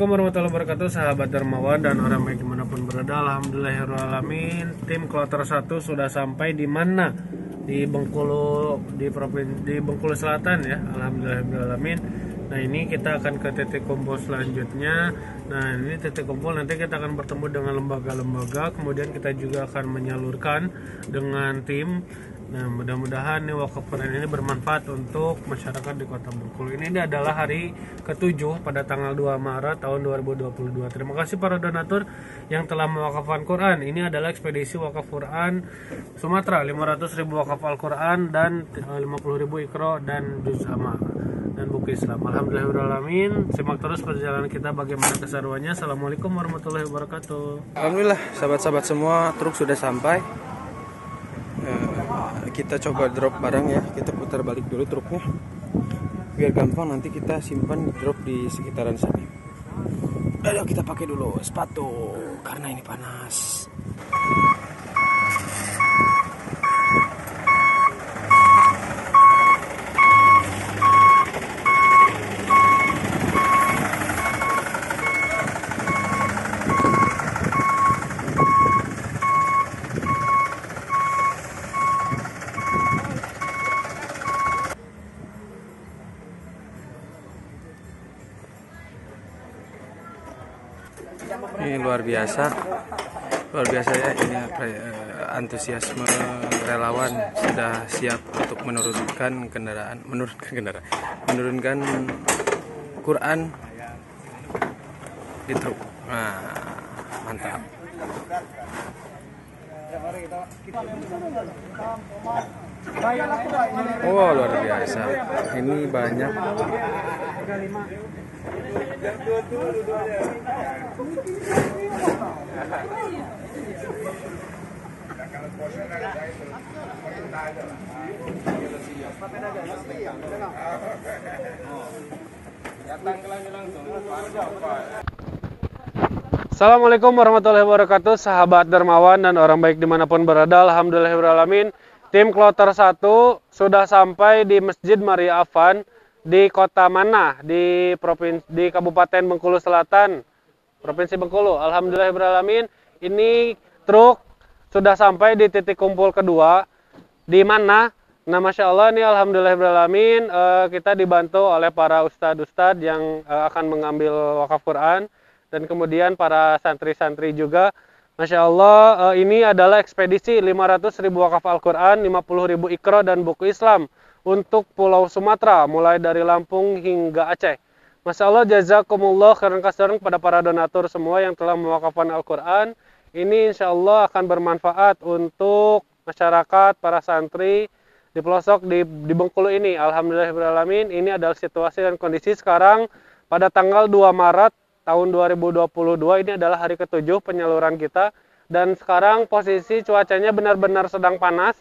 Assalamualaikum warahmatullahi wabarakatuh sahabat Dermawan dan orang baik di mana pun berada. Alhamdulillahirrahmanirrahim. Tim kloter 1 sudah sampai di mana? Di Bengkulu di provinsi di Bengkulu Selatan ya. Alhamdulillahirrahmanirrahim. Nah ini kita akan ke titik kumpul selanjutnya. Nah ini titik kumpul nanti kita akan bertemu dengan lembaga-lembaga. Kemudian kita juga akan menyalurkan dengan tim Nah, mudah-mudahan nih wakaf Quran ini bermanfaat untuk masyarakat di Kota Bengkulu. Ini adalah hari ketujuh pada tanggal 2 Maret tahun 2022. Terima kasih para donatur yang telah mewakafkan Quran. Ini adalah ekspedisi wakaf Quran Sumatera, 500 ribu wakaf Al-Quran dan 50 ribu ikro dan juz amma dan buku Islam. Alhamdulillahirrahmanirrahim. Simak terus perjalanan kita bagaimana keseruannya. Assalamualaikum warahmatullahi wabarakatuh. Alhamdulillah sahabat-sahabat semua truk sudah sampai Eh, kita coba drop barang ya. Kita putar balik dulu truknya. Biar gampang nanti kita simpan drop di sekitaran sini. Ayo kita pakai dulu sepatu karena ini panas luar biasa. Luar biasa ya ini ya, antusiasme relawan sudah siap untuk menurunkan kendaraan menurunkan kendaraan menurunkan Quran di truk. Nah, mantap Oh luar biasa. Ini banyak. Assalamualaikum warahmatullahi wabarakatuh. Sahabat dermawan dan orang baik di mana pun berada Alhamdulillahirrahmanirrahim Tim Kloter 1 sudah sampai di Masjid Maria Afan Di kota mana? Di provinsi di Kabupaten Bengkulu Selatan Provinsi Bengkulu Alhamdulillahirrahmanirrahim Ini truk sudah sampai di titik kumpul kedua Di mana? Nah Masya Allah ini Alhamdulillahirrahmanirrahim eh, Kita dibantu oleh para ustadz-ustadz yang eh, akan mengambil wakaf Quran dan kemudian para santri-santri juga. Masya Allah, eh, ini adalah ekspedisi 500 ribu wakaf Al-Quran, 50 ribu ikro dan buku Islam untuk Pulau Sumatera, mulai dari Lampung hingga Aceh. Masya Allah, jazakumullah khairan kasiran kepada para donatur semua yang telah mewakafkan Al-Quran. Ini insya Allah akan bermanfaat untuk masyarakat, para santri di pelosok di, di Bengkulu ini. Alhamdulillahirrahmanirrahim, ini adalah situasi dan kondisi sekarang pada tanggal 2 Maret tahun 2022 ini adalah hari ketujuh penyaluran kita dan sekarang posisi cuacanya benar-benar sedang panas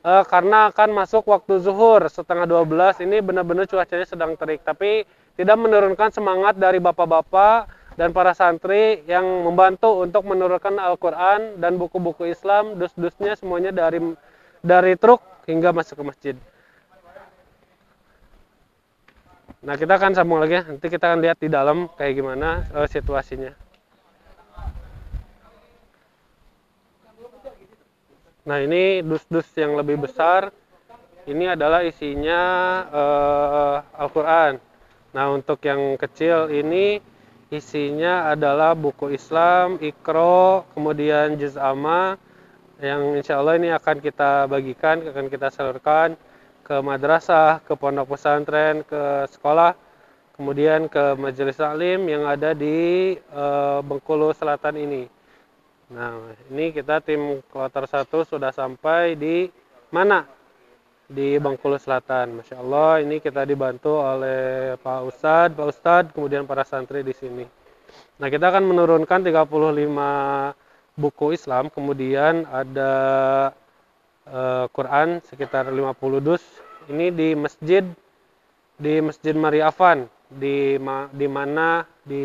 eh, karena akan masuk waktu zuhur setengah 12 ini benar-benar cuacanya sedang terik tapi tidak menurunkan semangat dari bapak-bapak dan para santri yang membantu untuk menurunkan Al-Quran dan buku-buku Islam dus-dusnya semuanya dari dari truk hingga masuk ke masjid. Nah kita akan sambung lagi, nanti kita akan lihat di dalam kayak gimana uh, situasinya. Nah ini dus-dus yang lebih besar, ini adalah isinya uh, Al-Quran. Nah untuk yang kecil ini isinya adalah buku Islam, Ikro, kemudian Juz Amma, yang insya Allah ini akan kita bagikan, akan kita salurkan ke madrasah, ke pondok pesantren, ke sekolah, kemudian ke majelis taklim yang ada di e, Bengkulu Selatan ini. Nah, ini kita tim kloter 1 sudah sampai di mana? Di Bengkulu Selatan. Masya Allah, ini kita dibantu oleh Pak Ustadz, Pak Ustadz, kemudian para santri di sini. Nah, kita akan menurunkan 35 buku Islam, kemudian ada uh, Quran sekitar 50 dus. Ini di masjid di Masjid Maria Afan di ma, di mana di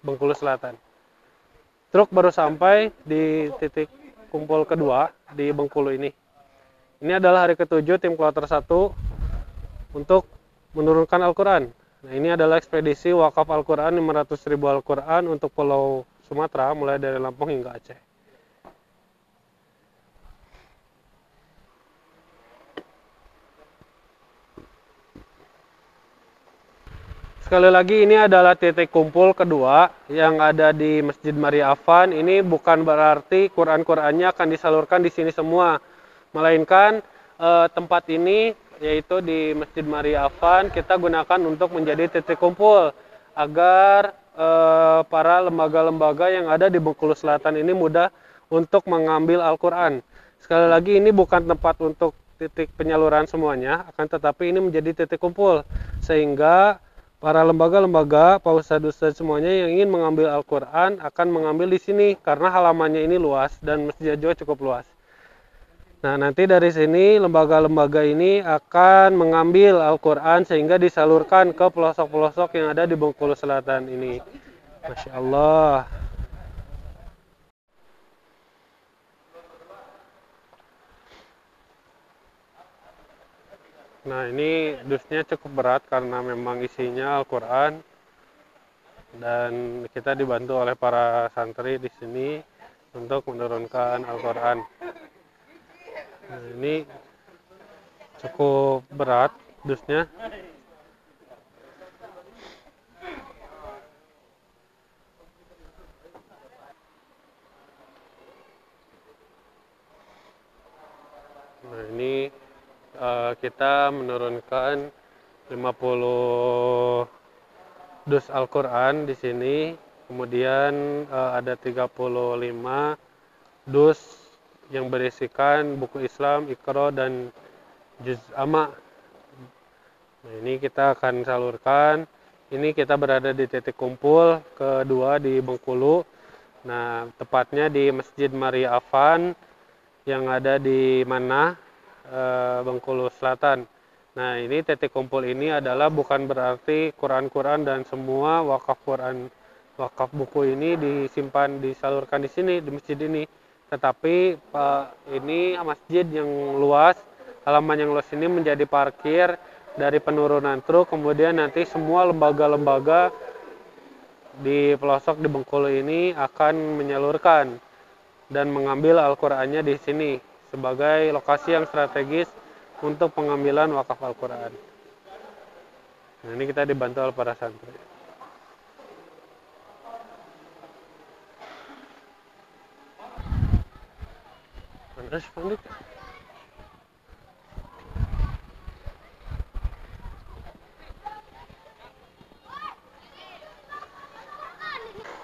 Bengkulu Selatan. Truk baru sampai di titik kumpul kedua di Bengkulu ini. Ini adalah hari ketujuh tim kloter 1 untuk menurunkan Al-Quran. Nah, ini adalah ekspedisi wakaf Al-Quran 500 ribu Al-Quran untuk Pulau Sumatera mulai dari Lampung hingga Aceh. Sekali lagi ini adalah titik kumpul kedua yang ada di Masjid Maria Afan. Ini bukan berarti Quran-Qurannya akan disalurkan di sini semua. Melainkan eh, tempat ini yaitu di Masjid Maria Afan kita gunakan untuk menjadi titik kumpul agar eh, para lembaga-lembaga yang ada di Bengkulu Selatan ini mudah untuk mengambil Al-Quran. Sekali lagi ini bukan tempat untuk titik penyaluran semuanya, akan tetapi ini menjadi titik kumpul sehingga para lembaga-lembaga, Pak Ustadz-Ustadz semuanya yang ingin mengambil Al-Quran akan mengambil di sini karena halamannya ini luas dan masjid juga cukup luas. Nah nanti dari sini lembaga-lembaga ini akan mengambil Al-Quran sehingga disalurkan ke pelosok-pelosok yang ada di Bengkulu Selatan ini. Masya Allah. Nah ini dusnya cukup berat karena memang isinya Al-Quran dan kita dibantu oleh para santri di sini untuk menurunkan Al-Quran. Nah ini cukup berat dusnya. Nah ini uh, kita menurunkan 50 dus Al-Quran di sini. Kemudian uh, ada 35 dus yang berisikan buku Islam, Iqra dan Juz Amma. Nah, ini kita akan salurkan. Ini kita berada di titik kumpul kedua di Bengkulu. Nah, tepatnya di Masjid Maria Afan yang ada di mana Eh, Bengkulu Selatan. Nah, ini titik kumpul ini adalah bukan berarti Quran-Quran dan semua wakaf Quran, wakaf buku ini disimpan, disalurkan di sini, di masjid ini. Tetapi Pak, ini masjid yang luas, halaman yang luas ini menjadi parkir dari penurunan truk, kemudian nanti semua lembaga-lembaga di pelosok di Bengkulu ini akan menyalurkan dan mengambil Al-Qur'annya di sini sebagai lokasi yang strategis untuk pengambilan wakaf Al-Quran. Nah, ini kita dibantu oleh para santri. Mana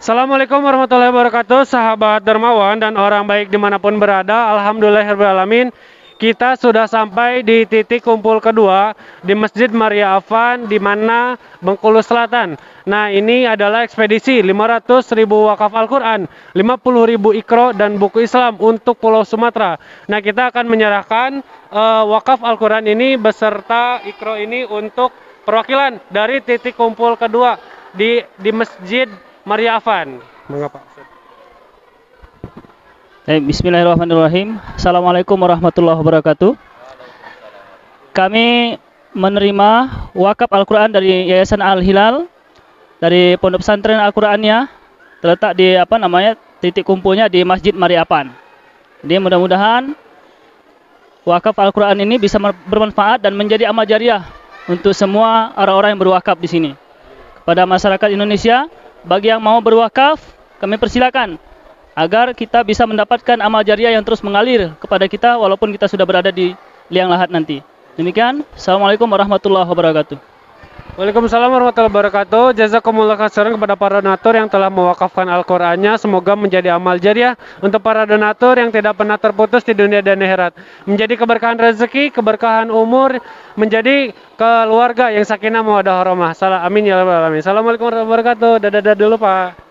Assalamualaikum warahmatullahi wabarakatuh Sahabat dermawan dan orang baik di mana pun berada. Alhamdulillahirrahmanirrahim. Kita sudah sampai di titik kumpul kedua Di Masjid Maria Afan Di mana Bengkulu Selatan. Nah ini adalah ekspedisi 500 ribu wakaf Al-Quran 50 ribu ikro dan buku Islam untuk Pulau Sumatera. Nah kita akan menyerahkan uh, wakaf Al-Quran ini beserta ikro ini untuk perwakilan dari titik kumpul kedua di, di Masjid Maria Afan. Mengapa? Eh, Bismillahirrahmanirrahim. Assalamualaikum warahmatullahi wabarakatuh. Kami menerima wakaf Al-Quran dari Yayasan Al-Hilal dari Pondok Pesantren Al-Qurannya terletak di apa namanya titik kumpulnya di Masjid Maria Afan. Jadi mudah-mudahan wakaf Al-Quran ini bisa bermanfaat dan menjadi amal jariah untuk semua orang-orang yang berwakaf di sini. Pada masyarakat Indonesia, bagi yang mau berwakaf, kami persilakan agar kita bisa mendapatkan amal jariah yang terus mengalir kepada kita walaupun kita sudah berada di liang lahat nanti. Demikian, Assalamualaikum warahmatullahi wabarakatuh. Waalaikumsalam warahmatullahi wabarakatuh. Jazakumullah khairan kepada para donatur yang telah mewakafkan Al-Qur'annya. Semoga menjadi amal jariah untuk para donatur yang tidak pernah terputus di dunia dan akhirat. Menjadi keberkahan rezeki, keberkahan umur, menjadi keluarga yang sakinah mawaddah warahmah. Salam amin ya rabbal alamin. Assalamualaikum warahmatullahi wabarakatuh. Dadah dulu Pak.